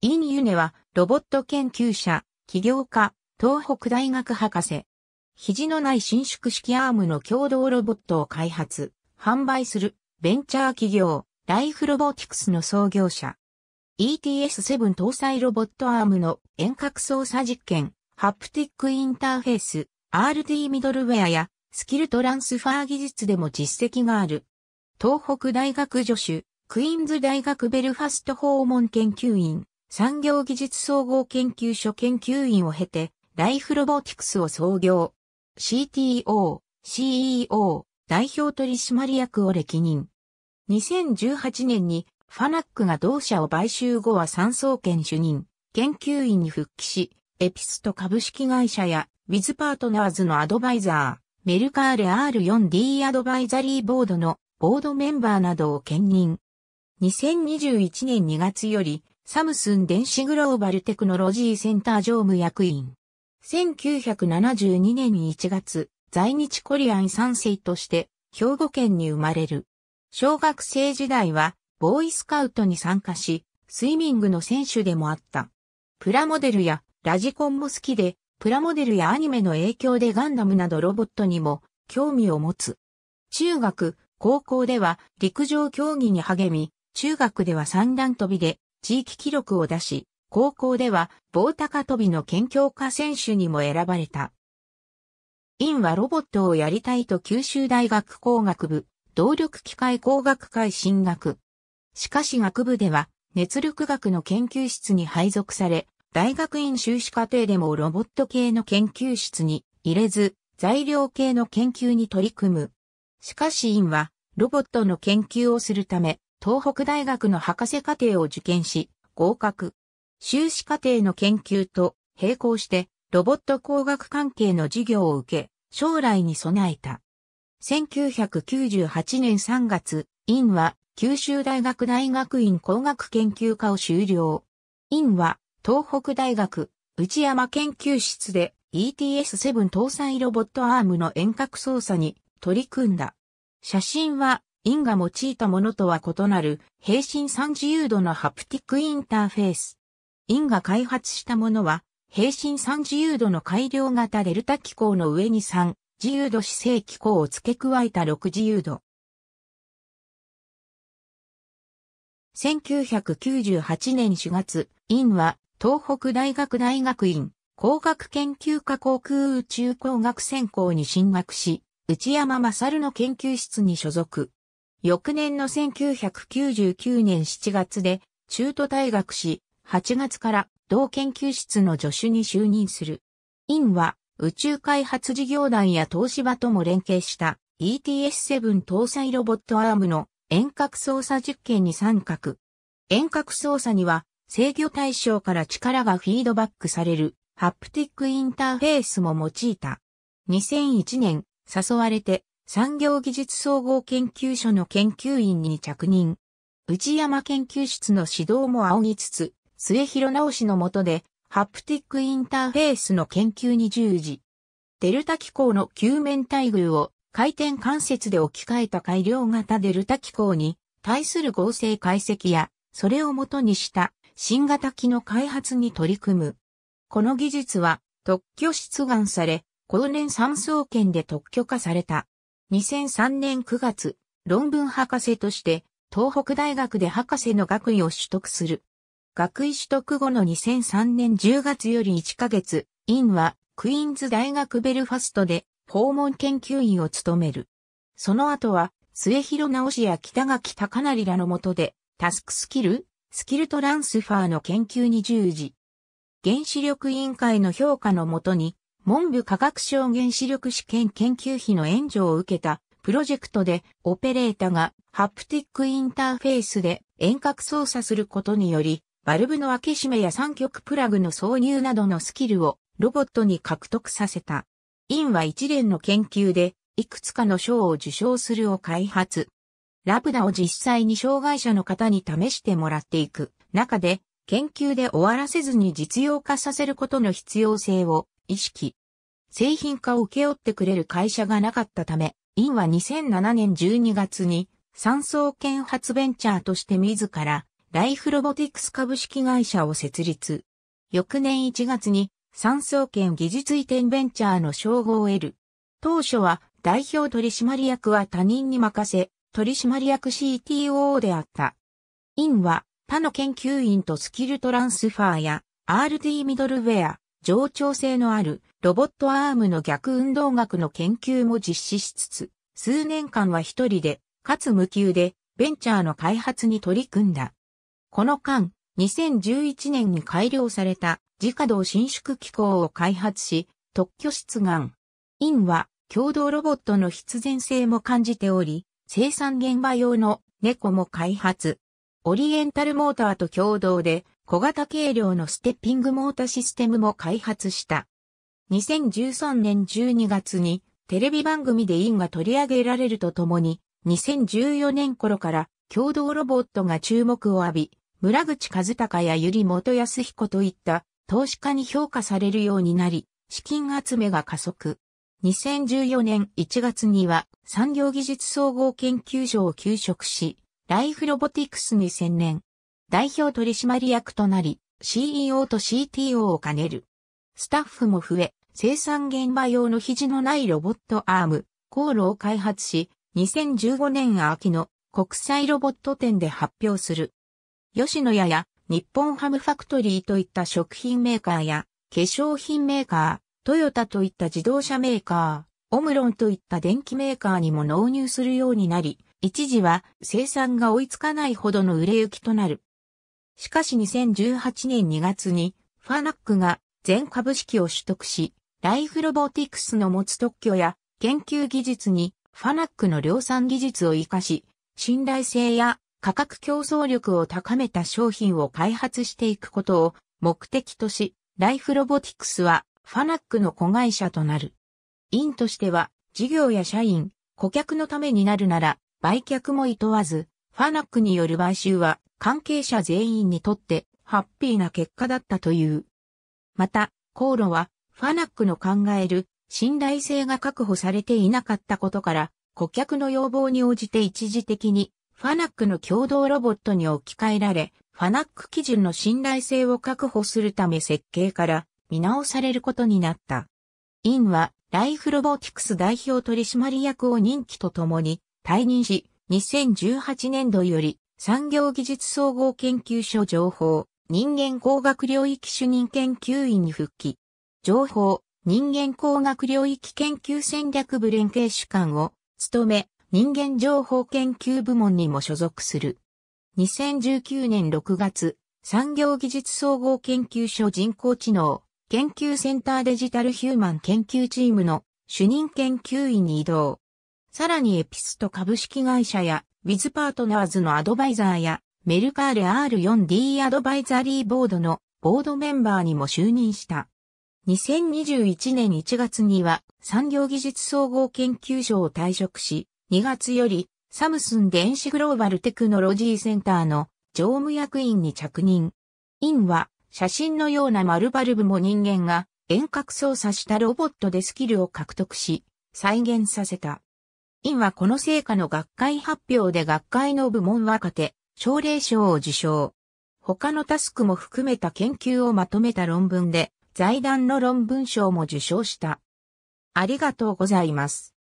イン・ユネはロボット研究者、起業家、東北大学博士。肘のない伸縮式アームの共同ロボットを開発、販売するベンチャー企業、ライフロボティクスの創業者。ETS7 搭載ロボットアームの遠隔操作実験、ハプティックインターフェース、RD ミドルウェアやスキルトランスファー技術でも実績がある。東北大学助手、クイーンズ大学ベルファスト訪問研究員、産業技術総合研究所研究員を経て、ライフロボティクスを創業。CTO、CEO、代表取締役を歴任。2018年にファナックが同社を買収後は産総研主任、研究員に復帰し、エピスト株式会社やウィズパートナーズのアドバイザー、メルカーレ R4D アドバイザリーボードのボードメンバーなどを兼任。2021年2月よりサムスン電子グローバルテクノロジーセンター常務役員。1972年1月、在日コリアン3世として兵庫県に生まれる。小学生時代はボーイスカウトに参加し、スイミングの選手でもあった。プラモデルやラジコンも好きで、プラモデルやアニメの影響でガンダムなどロボットにも興味を持つ。中学、高校では陸上競技に励み、中学では三段跳びで地域記録を出し、高校では棒高跳びの県強化選手にも選ばれた。インはロボットをやりたいと九州大学工学部、動力機械工学会進学。しかし学部では熱力学の研究室に配属され、大学院修士課程でもロボット系の研究室に入れず、材料系の研究に取り組む。しかし院は、ロボットの研究をするため、東北大学の博士課程を受験し、合格。修士課程の研究と並行して、ロボット工学関係の授業を受け、将来に備えた。1998年3月、院は九州大学大学院工学研究科を修了。院は東北大学内山研究室で ETS7 搭載ロボットアームの遠隔操作に取り組んだ。写真は、インが用いたものとは異なる、平心3自由度のハプティックインターフェース。インが開発したものは、平心3自由度の改良型デルタ機構の上に3自由度姿勢機構を付け加えた6自由度。1998年4月、インは東北大学大学院工学研究科航空宇宙工学専攻に進学し、内山勝の研究室に所属。翌年の1999年7月で中途退学し、8月から同研究室の助手に就任する。院は宇宙開発事業団や東芝とも連携した ETS7 搭載ロボットアームの遠隔操作実験に参画。遠隔操作には制御対象から力がフィードバックされるハプティックインターフェースも用いた。2001年、誘われて産業技術総合研究所の研究員に着任。内山研究室の指導も仰ぎつつ、末広直しの下で、ハプティックインターフェースの研究に従事。デルタ機構の球面待遇を回転関節で置き換えた改良型デルタ機構に対する合成解析や、それを元にした新型機の開発に取り組む。この技術は特許出願され、後年三層圏で特許化された。2003年9月、論文博士として東北大学で博士の学位を取得する。学位取得後の2003年10月より1ヶ月、院はクイーンズ大学ベルファストで訪問研究員を務める。その後は末広直しや北垣高成らの下でタスクスキル、スキルトランスファーの研究に従事。原子力委員会の評価のもとに、文部科学省原子力試験研究費の援助を受けたプロジェクトでオペレータがハプティックインターフェースで遠隔操作することにより、バルブの開け閉めや三極プラグの挿入などのスキルをロボットに獲得させた。インは一連の研究でいくつかの賞を受賞するを開発。ラプダを実際に障害者の方に試してもらっていく中で、研究で終わらせずに実用化させることの必要性を意識。製品化を請け負ってくれる会社がなかったため、インは2007年12月に三層研発ベンチャーとして自らライフロボティクス株式会社を設立。翌年1月に産総研技術移転ベンチャーの称号を得る。当初は代表取締役は他人に任せ、取締役 CTO であった。院は他の研究員とスキルトランスファーや RD ミドルウェア、冗長性のあるロボットアームの逆運動学の研究も実施しつつ、数年間は一人で、かつ無給でベンチャーの開発に取り組んだ。この間、2011年に改良された自稼働伸縮機構を開発し、特許出願。院は共同ロボットの必然性も感じており、生産現場用の猫も開発。オリエンタルモーターと共同で小型軽量のステッピングモータシステムも開発した。2013年12月にテレビ番組で院が取り上げられるとともに、2014年頃から共同ロボットが注目を浴び、村口和孝やゆり元康彦といった投資家に評価されるようになり、資金集めが加速。2014年1月には産業技術総合研究所を休職し、ライフロボティクスに専念。代表取締役となり、CEO と CTO を兼ねる。スタッフも増え、生産現場用の肘のないロボットアーム、 CORO を開発し、2015年秋の国際ロボット展で発表する。吉野家や日本ハムファクトリーといった食品メーカーや化粧品メーカー、トヨタといった自動車メーカー、オムロンといった電機メーカーにも納入するようになり、一時は生産が追いつかないほどの売れ行きとなる。しかし2018年2月にファナックが全株式を取得し、ライフロボティクスの持つ特許や研究技術にファナックの量産技術を活かし、信頼性や価格競争力を高めた商品を開発していくことを目的とし、ライフロボティクスはファナックの子会社となる。院としては、事業や社員、顧客のためになるなら、売却も厭わず、ファナックによる買収は関係者全員にとってハッピーな結果だったという。また、コーロはファナックの考える信頼性が確保されていなかったことから、顧客の要望に応じて一時的にファナックの共同ロボットに置き換えられ、ファナック基準の信頼性を確保するため設計から見直されることになった。インはライフロボティクス代表取締役を任期とともに退任し、2018年度より産業技術総合研究所情報人間工学領域主任研究員に復帰。情報人間工学領域研究戦略部連携主幹を務め、人間情報研究部門にも所属する。2019年6月、産業技術総合研究所人工知能研究センターデジタルヒューマン研究チームの主任研究員に移動。さらにエピスト株式会社やウィズパートナーズのアドバイザーやメルカーレ R4D アドバイザリーボードのボードメンバーにも就任した。2021年1月には産業技術総合研究所を退職し、2月よりサムスン電子グローバルテクノロジーセンターの常務役員に着任。院は写真のような丸バルブも人間が遠隔操作したロボットでスキルを獲得し、再現させた。院はこの成果の学会発表で学会の部門若手、奨励賞を受賞。他のタスクも含めた研究をまとめた論文で、財団の論文賞も受賞した。ありがとうございます。